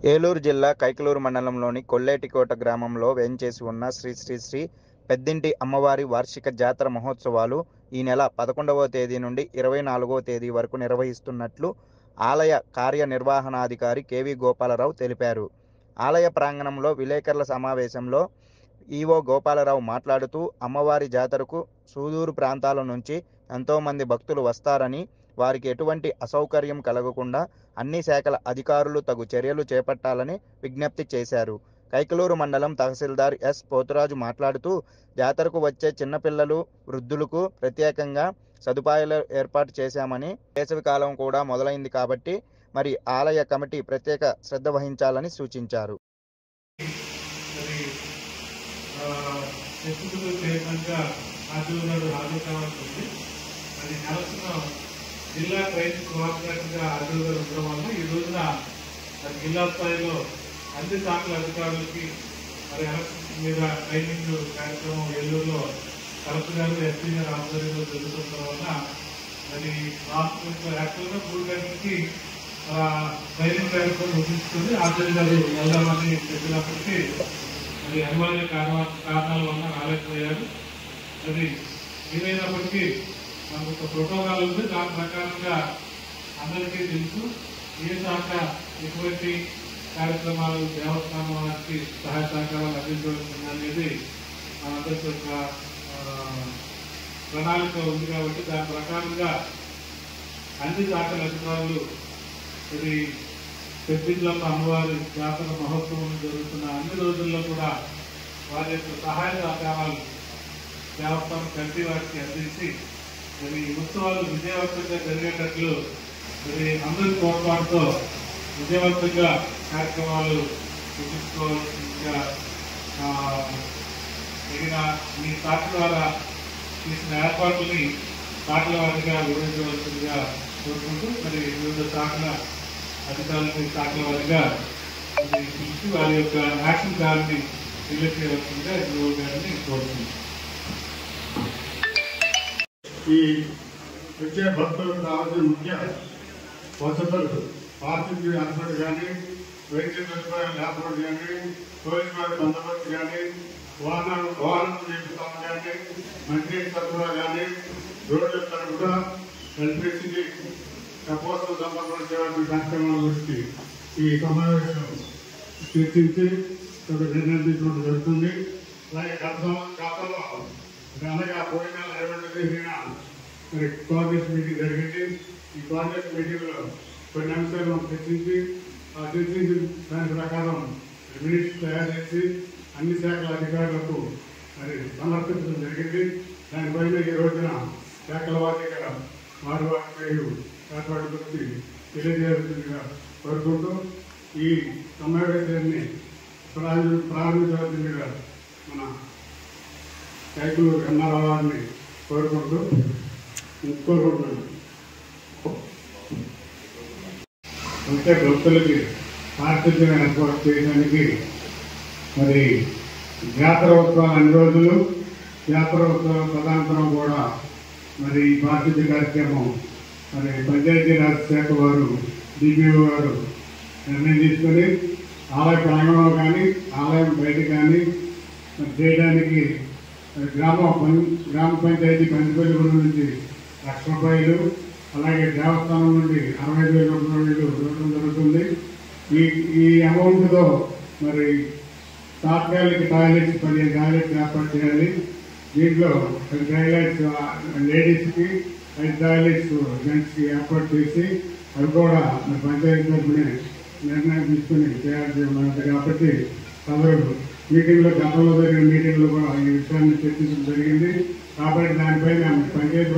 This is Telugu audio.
ఏలూరు జిల్లా కైకలూరు మండలంలోని కొల్లేటికోట గ్రామంలో వేంచేసి ఉన్న శ్రీ శ్రీ శ్రీ పెద్దింటి అమ్మవారి వార్షిక జాతర మహోత్సవాలు ఈ నెల పదకొండవ తేదీ నుండి ఇరవై నాలుగవ తేదీ వరకు నిర్వహిస్తున్నట్లు ఆలయ కార్యనిర్వహణాధికారి కేవీ గోపాలరావు తెలిపారు. ఆలయ ప్రాంగణంలో విలేకరుల సమావేశంలో ఈవో గోపాలరావు మాట్లాడుతూ అమ్మవారి జాతరకు సుదూరు ప్రాంతాల నుంచి ఎంతోమంది భక్తులు వస్తారని వారికి ఎటువంటి అసౌకర్యం కలగకుండా అన్ని శాఖల అధికారులు తగు చర్యలు చేపట్టాలని విజ్ఞప్తి చేశారు. కైకలూరు మండలం తహసీల్దార్ ఎస్. పోతురాజు మాట్లాడుతూ జాతరకు వచ్చే చిన్నపిల్లలు వృద్ధులకు ప్రత్యేకంగా సదుపాయాలు ఏర్పాటు చేశామని వేసవికాలం కూడా మొదలైంది కాబట్టి మరి ఆలయ కమిటీ ప్రత్యేక శ్రద్ధ వహించాలని సూచించారు. అది నెలసిన జిల్లా ట్రైన్ కోఆర్డినేటర్గా ఆర్టీఓ గారు ఉండడం వల్ల ఈ రోజున జిల్లా స్థాయిలో అన్ని శాఖల అధికారులకి మరి ఎలక్షన్ మీద ట్రైనింగ్ కార్యక్రమం ఏలూరులో కలెక్టర్ గారు ఎస్పీ గారు ఆధ్వర్యంలో జరుగుతుండడం వలన మరి రాష్ట్రంలో యాక్చువల్గా మూడు గంటలకి ట్రైనింగ్ కార్యక్రమం ముగించుకొని ఆచార్య గారు వెళ్దామని చెప్పినప్పటికీ మరి అనివార్య కారణాల వలన రాలేకపోయారు. అది ఏమైనప్పటికీ మనకు ఒక ప్రోటోకాల్ ఉంది. దాని ప్రకారంగా అందరికీ తెలుసు. ఏ శాఖ ఎటువంటి కార్యక్రమాలు దేవస్థానానికి సహాయ సహకారాలు అందించవలసి అనేది మనందరికీ ఒక ప్రణాళిక ఉంది కాబట్టి దాని ప్రకారంగా అన్ని శాఖల అధికారులు ఇది పెద్దిళ్ళమ్మ అమ్మవారి జాతర మహోత్సవం జరుగుతున్న అన్ని రోజుల్లో కూడా వారి యొక్క సహాయ సహకారాలు దేవస్థానం కమిటీ వారికి అందించి మరి ఈ ఉత్సవాలు విజయవంతంగా జరిగేటట్లు మరి అందరి తోడ్పాటుతో విజయవంతంగా కార్యక్రమాలు ముగించుకోవాల్సిందిగా ఆ, తగిన మీ పార్టీ ద్వారా చేసిన ఏర్పాట్లని శాఖల వారిగా వివరించవలసిందిగా కోరుకుంటూ మరి వివిధ శాఖల అధికారులని శాఖల వారిగా పిలిచి వారి యొక్క యాక్షన్ ప్లాన్ని రిలీజ్ చేయవలసిందిగా గారిని కోరుతున్నాను. ఈ వచ్చే భక్తులకు కావాల్సిన ముఖ్య. వసతులు పార్కింగ్ ఏర్పాటు కానీ వైద్య సదుపాయాలు ఏర్పాటు కానీ పోలీసు వారి బందోబస్తు కానీ వాహనాలు వాహనం నిలుపుతాం కానీ మంచి సరఫరా కానీ రోడ్ల తరపున ఎలక్ట్రిసిటీ కపోసం సంబంధించిన కార్యక్రమాల గురించి ఈ సమావేశం చర్చించి ఒక నిర్ణయం తీసుకోవడం జరుగుతుంది. అలాగే గత గతంలో అనగా పోయిన నెల ఇరవై తేదీన మరి కాంగ్రెస్ మీటింగ్ జరిగింది. ఈ కాంగ్రెస్ మీటింగ్లో కొన్ని అంశాలను చర్చించి ఆ చర్చించి దాని ప్రకారం మినిట్స్ తయారు చేసి అన్ని శాఖల అధికారులకు మరి సమర్పించడం జరిగింది. దానిపైన ఈ రోజున శాఖల వారిగా వారి వారి పేరు ఏర్పాటు గురించి తెలియజేయాల్సిందిగా కోరుకుంటూ ఈ సమావేశాన్ని ప్రారంభ ప్రారంభించవలసిందిగా మన రైతులు ఎన్నారావారిని కోరుకుంటూ కోరుకుంటున్నాను. అంటే భక్తులకి పారిశుద్ధ్యం ఏర్పాటు చేయడానికి మరి జాతర ఉత్సవాలు అన్ని రోజులు జాతర ఉత్సవం తదనంతరం కూడా మరి ఈ పారిశుద్ధ్య కార్యక్రమం మరి పంచాయతీరాజ్ శాఖ వారు డిపిఓ గారు నిర్ణయం తీసుకొని ఆలయ ప్రాంగణంలో కానీ ఆలయం బయట కానీ చేయడానికి గ్రామ పం- గ్రామ పంచాయతీ పంచపల్లిగూడెం నుంచి లక్ష రూపాయలు అలాగే దేవస్థానం నుండి అరవై ఐదు వేల రూపాయలు ఇవ్వడం జరుగుతుంది. ఈ ఈ అమౌంట్తో మరి తాత్కాలిక టాయిలెట్స్ పదిహేను టాయిలెట్స్ ఏర్పాటు చేయాలి. దీంట్లో టాయిలెట్స్ లేడీస్కి ఐదు టాయిలెట్స్ జెంట్స్కి ఏర్పాటు చేసి అవి కూడా మరి పంచాయతీ తరఫునే నిర్ణయం తీసుకుని చేయాల్సి ఉన్నది కాబట్టి అందరూ మీటింగ్లో గతంలో జరిగిన మీటింగ్లో కూడా ఈ విషయాన్ని చర్చించడం జరిగింది. కాబట్టి దానిపైన పంచాయతీ